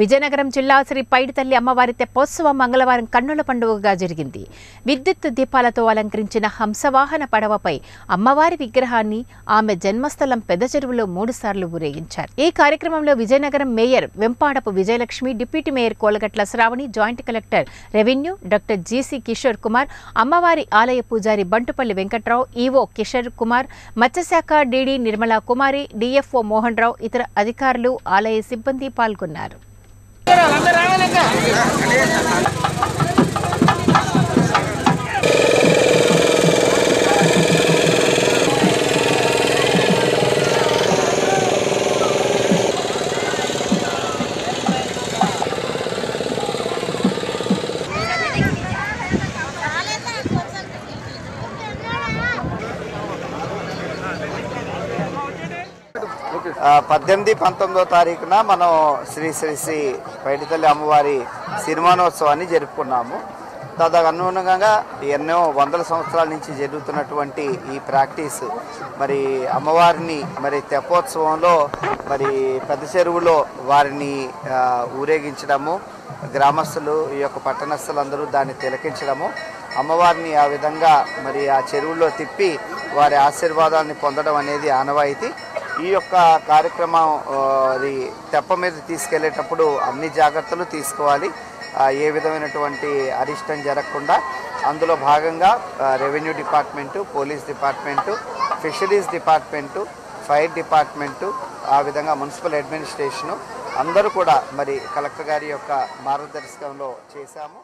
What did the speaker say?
విజయనగరం జిల్లా శ్రీ పైడితల్లి అమ్మవారి తెప్పోత్సవం మంగళవారం కన్నుల పండుగగా జరిగింది. విద్యుత్ దీపాలతో అలంకరించిన హంసవాహన పడవపై అమ్మవారి విగ్రహాన్ని ఆమె జన్మస్థలం పెద్ద చెరువులో మూడుసార్లు ఊరేగించారు. ఈ కార్యక్రమంలో Vizianagaram mayor Vempadapu Vijayalakshmi deputy mayor Kolagatla Sravani joint collector revenue doctor GC Kishore Kumar అమ్మవారి ఆలయ పూజారి బంటుపల్లి వెంకట్రావు ఈవో కిషోర్ కుమార్ మత్స్యశాఖ డీడీ నిర్మలా కుమారి డిఎఫ్ఓ మోహన్ రావు ఇతర అధికారులు ఆలయ సిబ్బంది పాల్గొన్నారు. ఆ, పద్దెనిమిది పంతొమ్మిదో తారీఖున మనం శ్రీ శ్రీ శ్రీ పైడితల్లి అమ్మవారి సినిమానోత్సవాన్ని జరుపుకున్నాము. దాదాపు అనుగుణంగా ఎన్నో వందల సంవత్సరాల నుంచి జరుగుతున్నటువంటి ఈ ప్రాక్టీస్ మరి అమ్మవారిని మరి తెప్పోత్సవంలో మరి పెద్ద చెరువులో వారిని ఊరేగించడము గ్రామస్తులు ఈ యొక్క పట్టణస్థులందరూ దాన్ని తిలకించడము అమ్మవారిని ఆ విధంగా మరి ఆ చెరువుల్లో తిప్పి వారి ఆశీర్వాదాన్ని పొందడం అనేది ఆనవాయితీ. ఈ యొక్క కార్యక్రమం అది తెప్ప మీద తీసుకెళ్ళేటప్పుడు అన్ని జాగ్రత్తలు తీసుకోవాలి. ఏ విధమైనటువంటి అరిష్టం జరగకుండా అందులో భాగంగా revenue department police department fisheries department fire department ఆ విధంగా మున్సిపల్ అడ్మినిస్ట్రేషను అందరూ కూడా మరి కలెక్టర్ గారి యొక్క మార్గదర్శకంలో చేశాము.